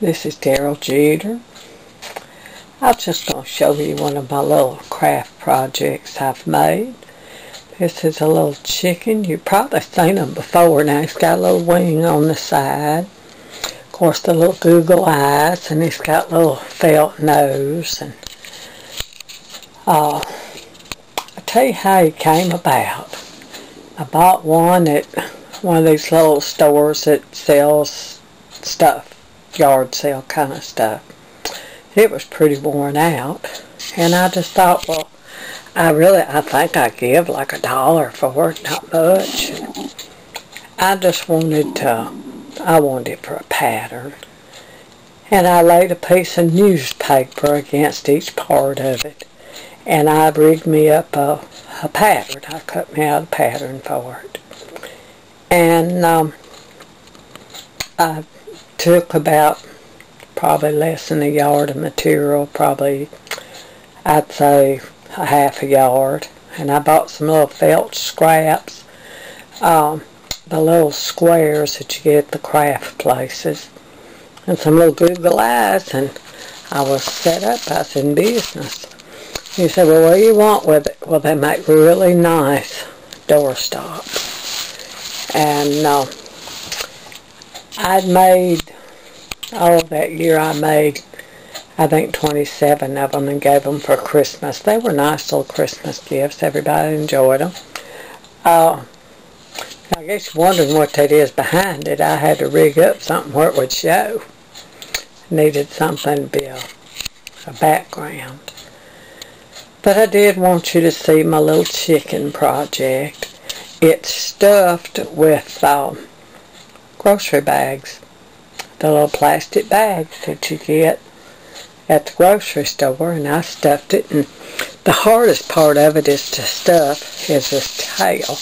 This is Daryl Jeter. I'm just going to show you one of my little craft projects I've made. This is a little chicken. You've probably seen them before. Now It's got a little wing on the side. Of course the little Google eyes and it's got a little felt nose. And uh, I'll tell you how it came about. I bought one at one of these little stores that sells stuff yard sale kind of stuff. It was pretty worn out. And I just thought, well, I really, I think I give like a dollar for it, not much. I just wanted to, I wanted it for a pattern. And I laid a piece of newspaper against each part of it. And I rigged me up a, a pattern. I cut me out a pattern for it. And um, I took about probably less than a yard of material, probably I'd say a half a yard. And I bought some little felt scraps, um, the little squares that you get at the craft places, and some little Google eyes, and I was set up. I was in business. He said, well, what do you want with it? Well, they make really nice door stops. And uh, I'd made oh, that year I made, I think 27 of them and gave them for Christmas. They were nice little Christmas gifts. Everybody enjoyed them. Uh, I guess you're wondering what that is behind it. I had to rig up something where it would show. Needed something to be a, a background. But I did want you to see my little chicken project. It's stuffed with um, grocery bags the little plastic bags that you get at the grocery store and I stuffed it and the hardest part of it is to stuff is this tail.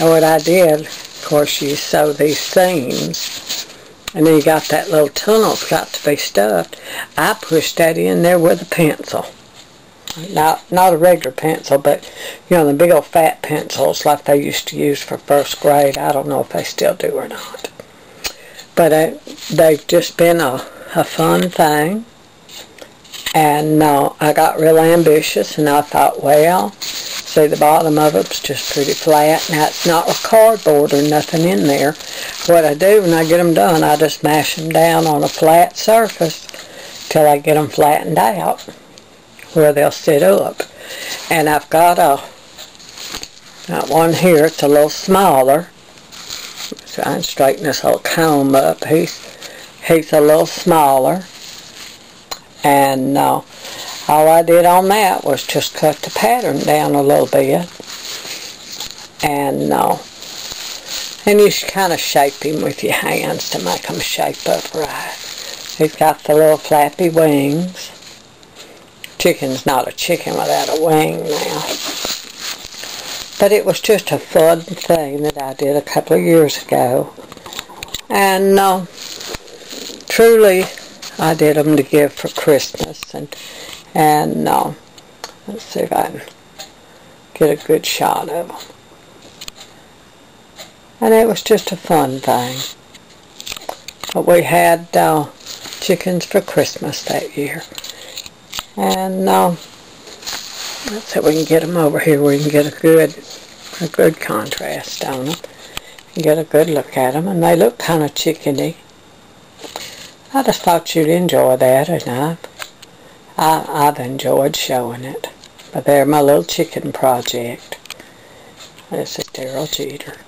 And what I did, of course you sew these seams and then you got that little tunnel that's got to be stuffed. I pushed that in there with a pencil. Not, not a regular pencil, but, you know, the big old fat pencils like they used to use for first grade. I don't know if they still do or not. But uh, they've just been a, a fun thing. And uh, I got real ambitious and I thought, well, see the bottom of it's just pretty flat. Now it's not a cardboard or nothing in there. What I do when I get them done, I just mash them down on a flat surface till I get them flattened out where they'll sit up. And I've got a got one here, it's a little smaller trying to straighten this whole comb up. He's, he's a little smaller. And uh, all I did on that was just cut the pattern down a little bit. And uh, and you kind of shape him with your hands to make him shape up right. He's got the little flappy wings. Chicken's not a chicken without a wing now. But it was just a fun thing that I did a couple of years ago. And uh, truly, I did them to give for Christmas. And, and uh, let's see if I can get a good shot of them. And it was just a fun thing. But we had uh, chickens for Christmas that year. And uh, Let's see if we can get them over here where you can get a good, a good contrast on them. Get a good look at them. And they look kind of chickeny. I just thought you'd enjoy that. And I've, I, I've enjoyed showing it. But they're my little chicken project. This is Daryl Jeter.